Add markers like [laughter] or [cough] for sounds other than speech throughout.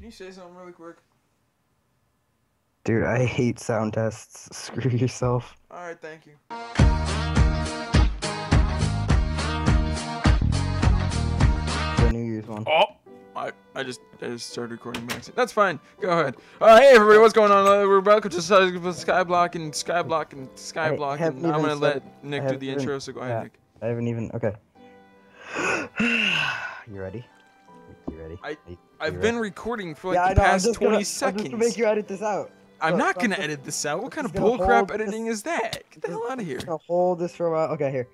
Can you say something really quick? Dude, I hate sound tests. [laughs] Screw yourself. All right, thank you. The New Year's one. Oh, I, I just I just started recording by accident. That's fine. Go ahead. Uh, hey everybody, what's going on? Uh, we're welcome to Sky- Skyblock and Skyblock and Skyblock, and I'm gonna let Nick do the even- intro. So go ahead, yeah. Nick. I haven't even. Okay. [sighs] you ready? You ready? I- You- I've you been recording for like yeah, the know. Past just 20 gonna, I'm seconds. just gonna make you edit this out. I'm so- not gonna I'm edit this out. What kind of bullcrap editing this- is that? Get the hell out of here. I'm gonna hold this for a while. Okay, here.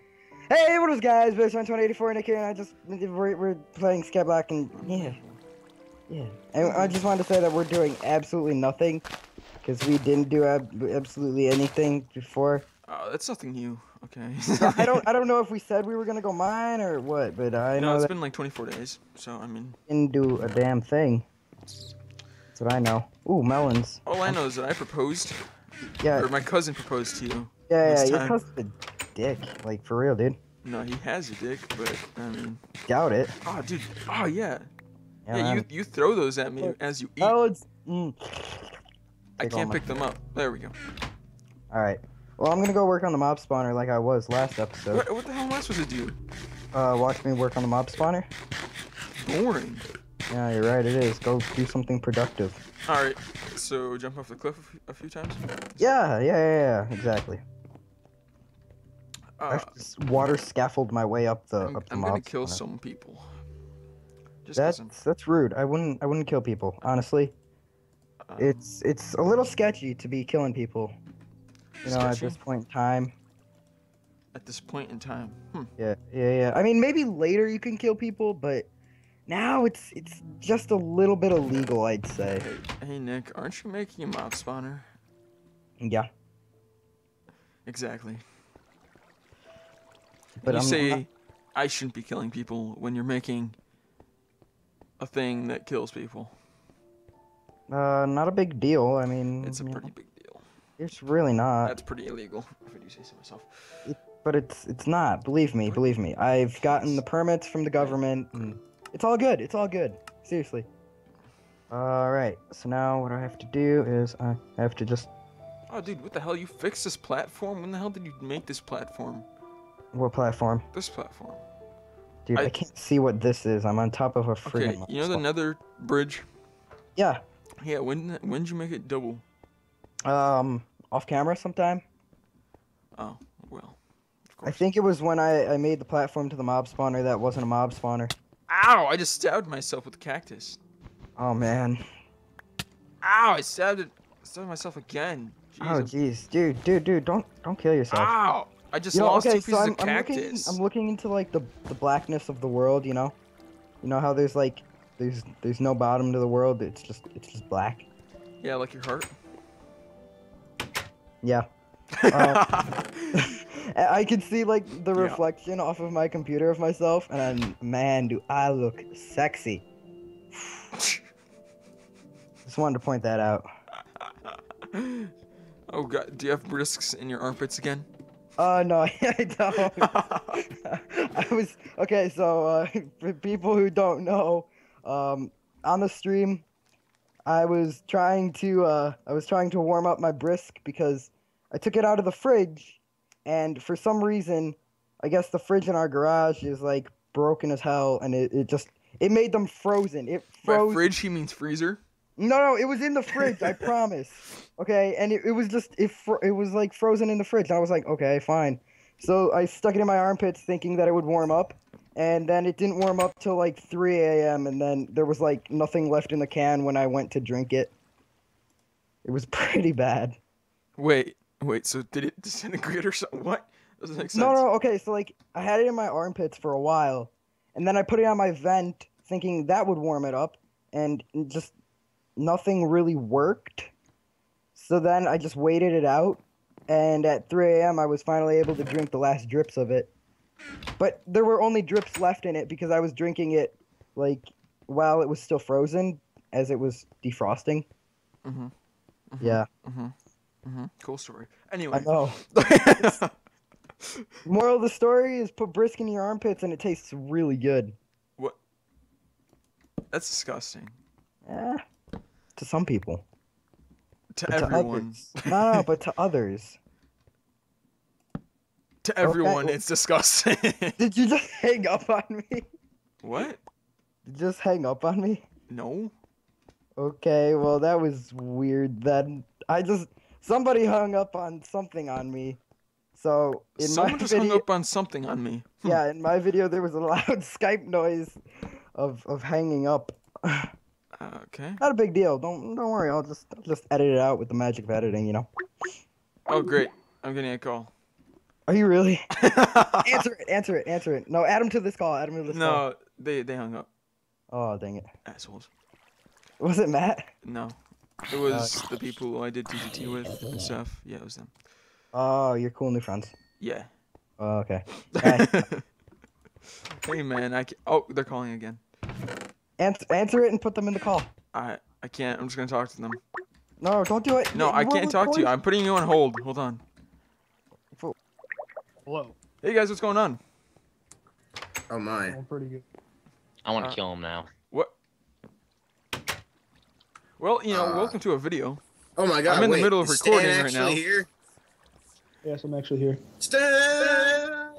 Hey, what is guys? Bitchman 2084 Nick here, and I just we're, we're playing Skyblock and yeah, yeah. And I just wanted to say that we're doing absolutely nothing because we didn't do ab- absolutely anything before. Oh, that's nothing new. Okay. [laughs] I don't I don't know if we said we were gonna go mine or what, but I No, know it's been like 24 days. So I mean, didn't do a damn thing. That's what I know. Ooh, melons. all I know is that I proposed, Yeah, or my cousin proposed to you. yeah, yeah. Your cousin's a dick, like for real, dude. No, he has a dick, but I mean, Doubt it. oh, dude, oh yeah, Yeah, yeah. You you throw those at me as you eat. Melons. Mm. I can't pick them up. There we go. All right. Well, I'm gonna go work on the mob spawner like I was last episode. What, what the hell am I supposed to do? Uh, watch me work on the mob spawner. Boring. Yeah, you're right. It is. Go do something productive. All right, so jump off the cliff a few, times. Yeah, yeah, yeah, yeah. Exactly. Uh, water scaffold my way up the I'm, up the I'm mob gonna kill spawner. some people. Just That's that's rude. I wouldn't I wouldn't kill people. Honestly, um, it's it's a little sketchy to be killing people. You know, at this point in time. at this point in time. Hmm. Yeah, yeah, yeah. I mean, maybe later you can kill people, but now it's it's just a little bit illegal, I'd say. Hey, hey, Nick, aren't you making a mob spawner? Yeah, Exactly. but you I'm, say not- I shouldn't be killing people when you're making a thing that kills people. uh, not a big deal. I mean, It's a you know, pretty big deal. It's really not. That's pretty illegal, if I do say so myself. But it's it's not. Believe me, believe me. I've gotten the permits from the government, and it's all good. It's all good. Seriously. All right. So now what I have to do is I have to just Oh, dude, what the hell? You fixed this platform? When the hell did you make this platform? what platform? This platform. Dude, I, I- can't see what this is. I'm on top of a freaking. Okay, you know the nether bridge? Yeah. Yeah, when when did you make it double? Um, off camera sometime. Oh, well. I think it was when I I made the platform to the mob spawner that wasn't a mob spawner. Ow! I just stabbed myself with a cactus. Oh man. Ow! I stabbed it. Stabbed myself again. Jeez, Oh jeez, dude, dude, dude, don't don't kill yourself. Ow! I just You know, lost okay, two pieces so I'm, of I'm looking. I'm looking into like the the blackness of the world. You know, you know how there's like there's there's no bottom to the world. It's just it's just black. Yeah, like your heart. Yeah. Uh, [laughs] [laughs] I can see like the Yeah. reflection off of my computer of myself, and I'm, man, do I look sexy. [laughs] Just wanted to point that out. oh god, do you have brisks in your armpits again? Uh no, I don't. I was okay. So uh, for people who don't know, um, on the stream, I was trying to uh, I was trying to warm up my brisk because I took it out of the fridge, and for some reason, I guess the fridge in our garage is like broken as hell, and it, it just it made them frozen. It By froze. fridge, he means freezer. No, no, it was in the fridge. I [laughs] promise. Okay, and it, it was just it fro- it was like frozen in the fridge. I was like, okay, fine. So I stuck it in my armpits, thinking that it would warm up, and then it didn't warm up till like 3 a.m. And then there was like nothing left in the can when I went to drink it. It was [laughs] pretty bad. Wait, wait. So did it disintegrate or something? What? Doesn't make sense. No, no, okay. So like I had it in my armpits for a while, and then I put it on my vent, thinking that would warm it up, and just nothing really worked. So then I just waited it out, and at 3 a.m. I was finally able to drink the last drips of it. But there were only drips left in it because I was drinking it like while it was still frozen, as it was defrosting. Mhm. Mhm. Yeah, Mhm. Mhm. Cool story. Anyway. I know. [laughs] Moral of the story is put brisk in your armpits, and it tastes really good. What? That's disgusting. Eh, to some people. To But everyone. To no, no, but to others. [laughs] To everyone, well- it's disgusting. [laughs] Did you just hang up on me? what? Did you just hang up on me? No. Okay, well that was weird then. I just somebody hung up on something on me. So in Someone my just video, hung up on something on me. Hmm. yeah, in my video there was a [laughs] loud Skype noise of of hanging up. Uh, okay. Not a big deal. Don't don't worry. I'll just I'll just edit it out with the magic of editing. You know. Oh, great. I'm getting a call. Are you really? [laughs] answer it. Answer it. Answer it. No, add him to this call. Add him to this call. no, they they hung up. Oh dang it. Assholes. Was it Matt? No. It was the people I did TGT with and stuff. Yeah, it was them. Oh, you're cool new friends. Yeah. Oh, okay. [laughs] Hey. hey man, I ca oh they're calling again. Answer answer it and put them in the call. I I can't. I'm just gonna talk to them. No, don't do it. No, I We're can't talk to you. I'm putting you on hold. Hold on. Hello. Hey guys, what's going on? Oh my. I'm pretty good. I want to Uh, kill him now. What? Well, you know, Uh, welcome to a video. Oh my god. I'm in the middle of is Stan recording right now. Here? Yes, I'm actually here. Stan!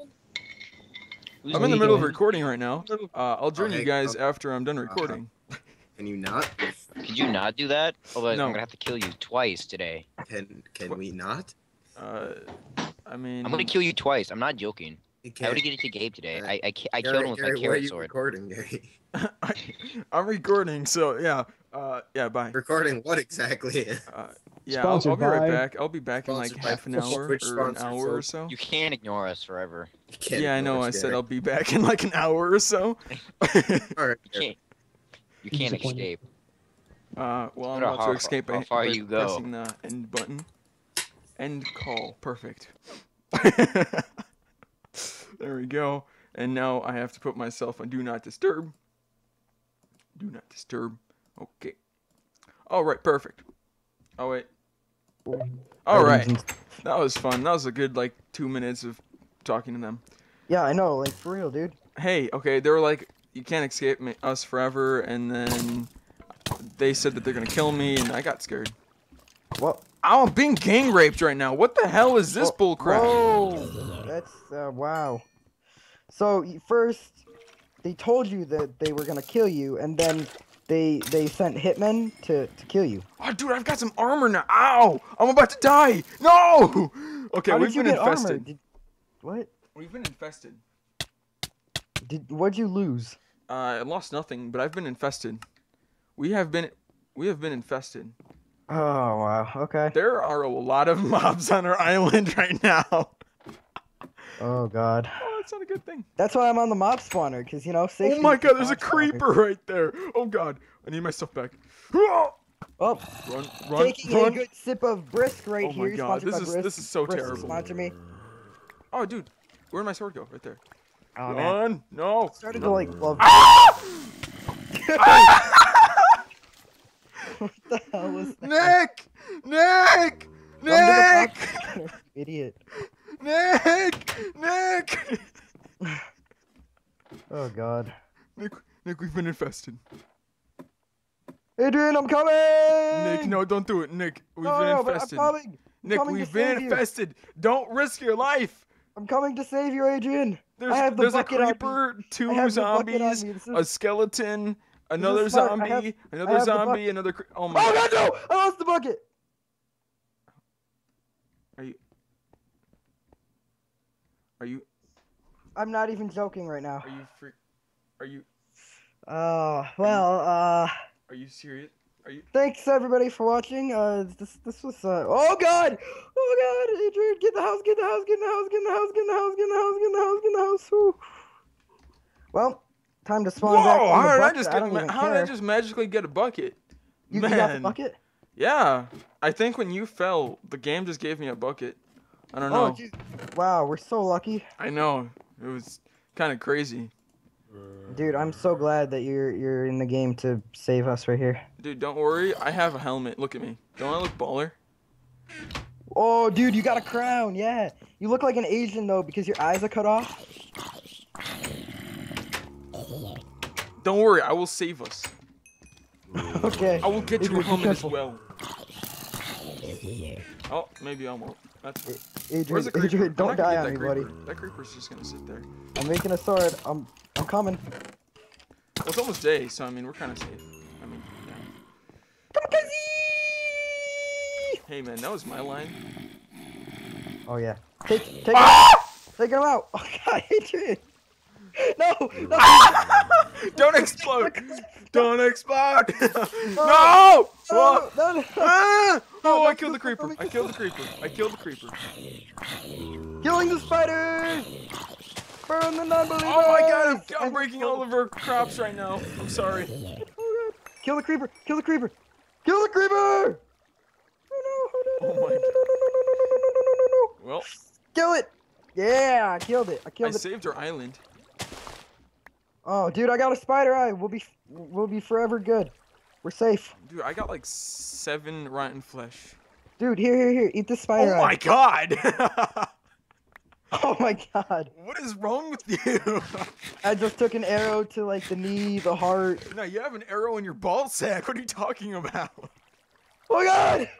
Who's I'm in the you middle of recording right now. Uh, I'll join you Okay, guys uh, after I'm done recording. Can you not? Could you not do that? Otherwise, No. I'm gonna have to kill you twice today. Can can What? we not? Uh, I mean, I'm gonna kill you twice. I'm not joking. You I already get it to Gabe today. I I, I Gary- killed him with Gary, my why are carrot you sword. recording, Gary? [laughs] I'm recording, so yeah. Uh, yeah, bye. Recording what exactly? Uh, yeah, I'll, I'll be right back. I'll be back in like half an hour Twitch or an sponsor, hour or so. You can't ignore us forever. You can't Yeah, I know. I said I'll be back in like an hour or so. [laughs] All right. You can't. You can't escape. Uh, well, I'm Matter about how- to escape how by, far by you go. pressing the end button. End call. Perfect. [laughs] there we go. And now I have to put myself on Do Not Disturb. Do Not Disturb. Okay. All right. Perfect. Oh wait. All right. That was fun. That was a good like two minutes of talking to them. Yeah, I know. Like for real, dude. Hey, okay, they were like, you can't escape me, us forever, and then they said that they're gonna kill me, and I got scared. What? Oh, I'm being gang raped right now. What the hell is this Whoa- bull crap? Whoa, that's uh, wow. So first, they told you that they were gonna kill you, and then they they sent hitmen to to kill you. Oh, dude, I've got some armor now. Ow! I'm about to die. No! Okay, How we've been infested. Did, what? We've been infested. Did what'd you lose? Uh, I lost nothing, but I've been infested. We have been, we have been infested. Oh wow. Okay. There are a lot of [laughs] mobs on our island right now. Oh god. [laughs] That's not a good thing. That's why I'm on the mob spawner, cause you know. Safety Oh my god, there's a mob spawner. creeper right there. Oh god, I need my stuff back. Oh, Run, run, taking a good sip of brisk right Oh my here. God, this is- Brisk. this is so Brisk terrible. Sponsor me. Oh, dude, where'd my sword go? Right there. Oh man. Run! No. Started to like love. Ah! [laughs] what the hell was that? Nick! Nick! Come to the mob Nick! Idiot. Nick! Oh god. Nick, Nick, we've been infested. Adrian, I'm coming. Nick, no, don't do it. Nick, we've no, been infested. Nick, we've been save you. infested. Don't risk your life. I'm coming to save you, Adrian. There's, have the there's a bucket on me. creeper, two I have the bucket on zombies, is- a skeleton, another zombie, have- another I have the zombie, another. Cre- oh my Oh god. no! I lost the bucket. Are you? Are you? I'm not even joking right now. Are you free? Are you? Oh well. Uh, Are you serious? Are you? thanks everybody for watching. Uh, this this was. Uh, oh god! Oh god! Adrian, get the house! Get the house! Get the house! Get the house! Get the house! Get the house! Get the house! Get the house! Well, time to spawn Whoa! back. the How did I just I get? don't ma- even how did I just magically get a bucket? You, Man. got the bucket? Yeah, I think when you fell, the game just gave me a bucket. I don't know. Oh, geez. wow, we're so lucky, I know. It was kind of crazy. Dude. I'm so glad that you're you're in the game to save us right here. Dude, don't worry. I have a helmet. Look at me. Don't I look baller? Oh, dude, you got a crown. Yeah, you look like an Asian though because your eyes are cut off. Don't worry. I will save us. [laughs] Okay. I will get you a helmet as well. Oh, maybe I won't. That's Adrian, Where's the creeper? Adrian, don't die on me, buddy. That creeper's just gonna sit there. I'm making a sword. I'm coming. Well, it's almost day, so I mean, we're kind of safe. I mean, yeah. Hey, man, that was my line. Oh yeah. Take take Ah! him, take him out. [laughs] Oh god, Adrian. No, no. Don't explode! [laughs] Don't explode! [laughs] no! No, no, no. Ah! Oh, I killed the creeper. I killed the creeper. I killed the creeper. Killing the spiders. Burn the non-believer! Oh my god, I'm, I'm breaking all of her crops right now. I'm sorry. Kill the creeper! Kill the creeper! Kill the creeper! Oh no! Oh no! Oh no! No! No! No! No! No! No! Well. Kill it! Yeah, I killed it. I killed I it. I saved her island. Oh, dude, I got a spider eye. We'll be, we'll be forever good. We're safe. Dude, I got like seven rotten flesh. Dude, here, here, here. Eat this spider oh eye. Oh my god! [laughs] Oh my god. what is wrong with you? [laughs] I just took an arrow to like the knee, the heart. no, you have an arrow in your ball sack. What are you talking about? Oh god!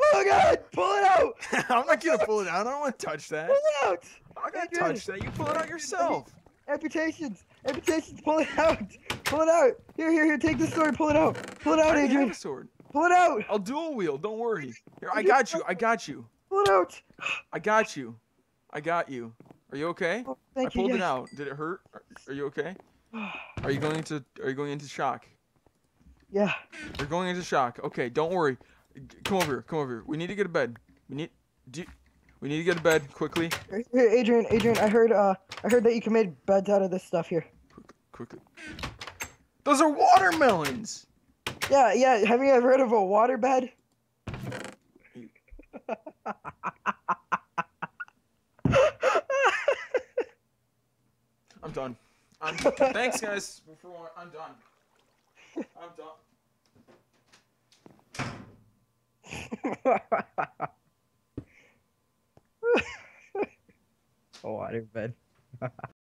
Oh god! Pull it out! I'm not gonna pull it out. I don't want to touch that. Pull it out! I'm not gonna touch that. You pull it out yourself. Amputations! Amputations! Pull it out! Pull it out! Here, here, here! Take this sword! Pull it out! Pull it I out, have Adrian! a sword. Pull it out! I'll dual wield. Don't worry. Here, I got you. I got you. Pull it out! I got you. I got you. Are you okay? Oh, I thank you. pulled it out. Did it hurt? Are, are you okay? [sighs] Are you going into Are you going into shock? yeah. You're going into shock. Okay, don't worry. Come over here. Come over here. We need to get to bed. We need. Do you- we need to get to bed quickly. Adrian, Adrian, I heard, uh, I heard that you can make beds out of this stuff here. Quickly. Those are watermelons. Yeah, yeah. Have you ever heard of a water bed? I'm done. I'm, [laughs] thanks, guys. For I'm done. I'm done. a water bed.